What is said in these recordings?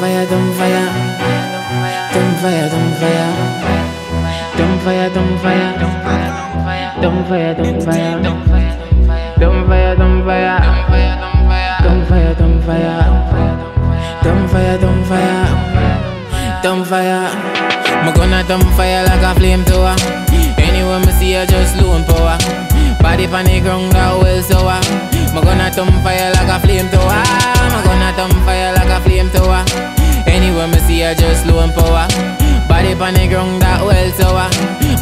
fire, dumb fire. Dumb fire, dumb fire. Dumb fire, dumb fire. Dumb fire, dumb fire. Dumb fire, dumb fire. Dumb fire, dumb fire. Dumb fire, dumb fire. Dumb fire. Me gonna dumb fire like a flamethrower. Anywhere me see her, just low power. Body pon the ground, that well sour. Me gonna dumb fire like a flamethrower. Me gonna dumb fire like a flamethrower. Just power. Body pon the ground, that well sour.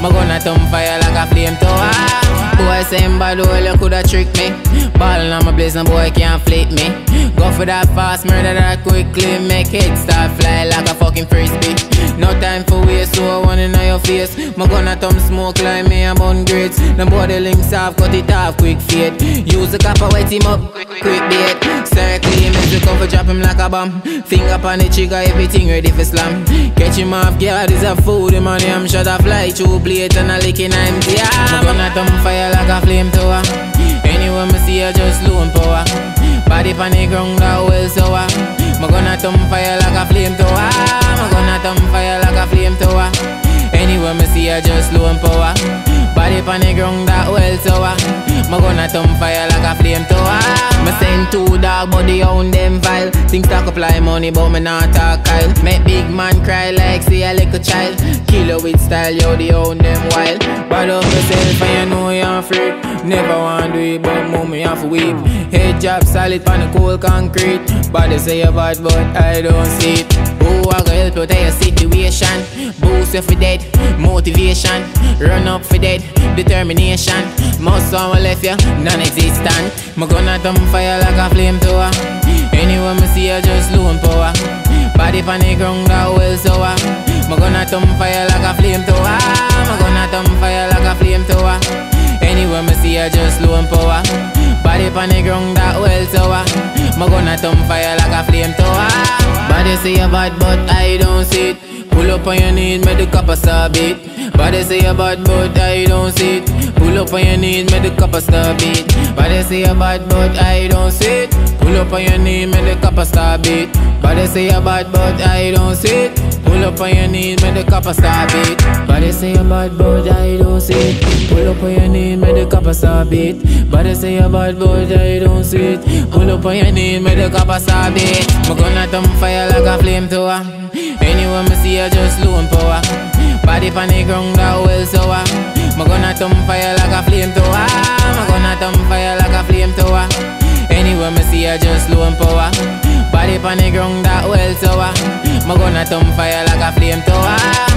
Me gonna dumb fire like a flamethrower. Boy saying bad well you coulda trick me Ballin' on my blaze, no boy can't flip me Go for that fast, murder that quickly Make head start fly like a fucking frisbee No time for waste, so I want in your face My gonna thumb smoke like me, I'm on grades The body links off, cut it off, quick fade Use the copper, wet him up, quick bait Circle make the cover, drop him like a bomb. Finger on the trigger, everything ready for slam. Catch him off guard, is a fool, the money I'm shot a fly Through blade and a licking I'm yeah. My gonna thumb fire like a flamethrower. Anywhere me see her, just low in power. Body pon the ground, that well sour. Me gonna thumb fire like a flamethrower. Me gonna thumb fire like a flamethrower. Anywhere me see her, just low in power. Body pon the ground, that well sour. Me gonna thumb fire like a flamethrower. Me send two dog, but the hound them vile. Think talk apply money, but me not talk Kyle. Make big man cry like see a little child. Killer with style, yo, the hound them wild. Bad up yourself and you know you're freak. Never want to do it, but move me off a weep. Head job solid on the cold concrete. Body say you bad, but I don't see it help you tell your situation. Boost you for dead, motivation. Run up for dead, determination. Most someone left you, non-existent. Me gonna thumb fire like a flamethrower Anywhere me see you, just low in power. Body pon the ground, that well sour. Me gonna thumb fire like a flamethrower Me gonna thumb fire like a flamethrower Anywhere me see her, just low in power. Body pon the ground, that well sour. Me gonna thumb fire like a flamethrower say you bad, but I don't see it Pull up on your knees, make the copper stop it. Body say you bad, but I don't see it. Pull up on your knees, make the copper stop it. Body say you bad, but I don't see it. Pull up on your knees, make the copper stop it. Body say you bad, but I don't see it. Pull up on your knees, make the copper stop it. Body say you bad, but I don't see it. Pull up on your knees, make the copper stop it. Body say you bad, but I don't see it. Pull up on your knees, make the copper stop it. Me gonna thumb fire like a flamethrower Anywhere me see her, just low in power. Body pon the ground, that well sour. Me gonna thumb fire like a flamethrower Me gonna thumb fire like a flamethrower Anywhere me see her, just low in power. Body pon the ground, that well sour. Me gonna thumb fire like a flamethrower